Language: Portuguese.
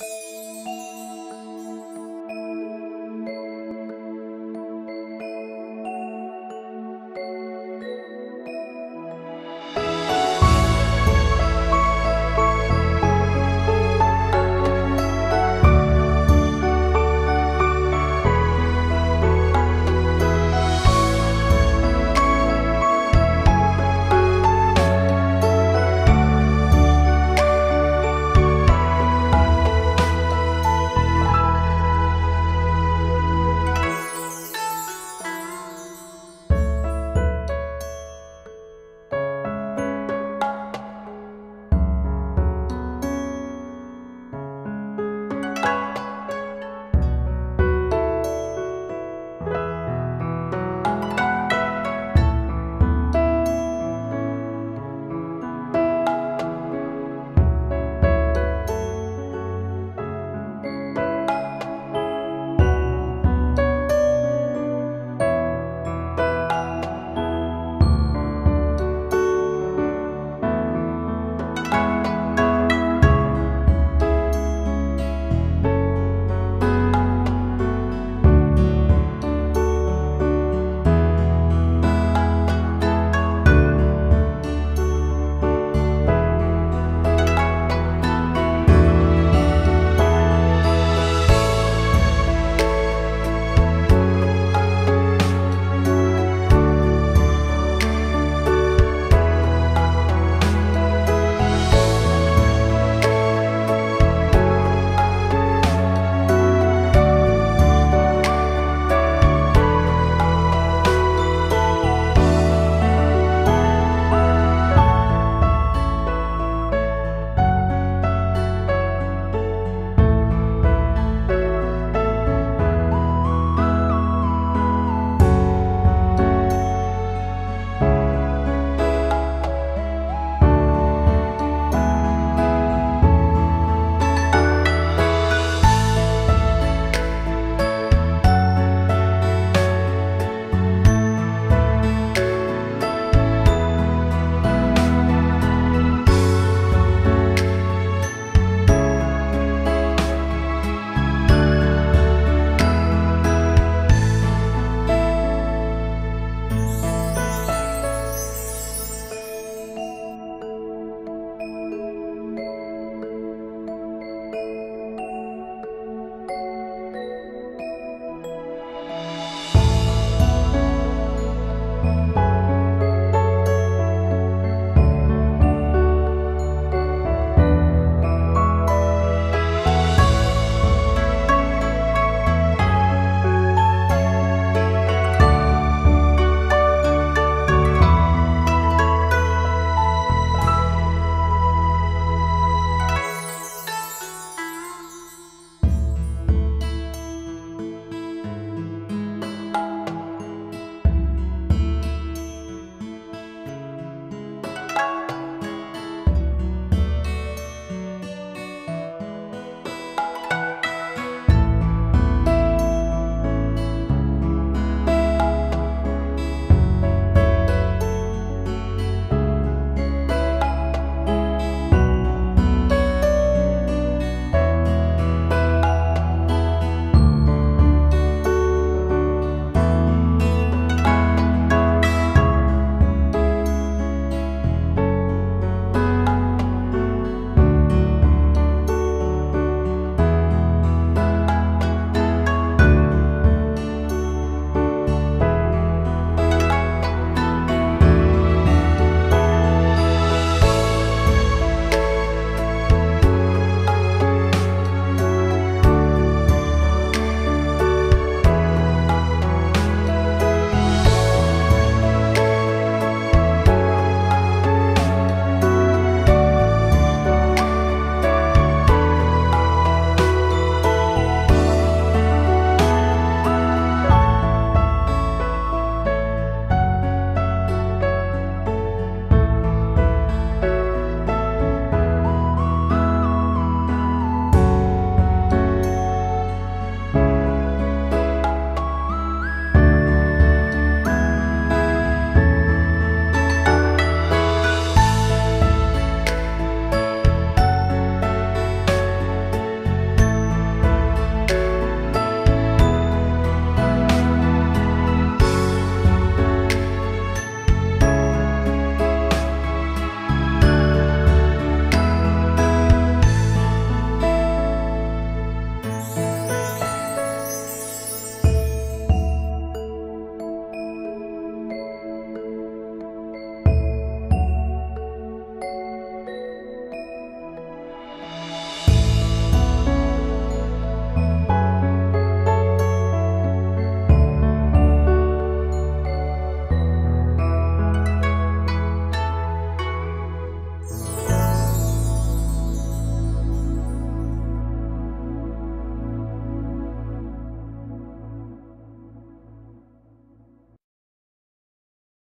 Música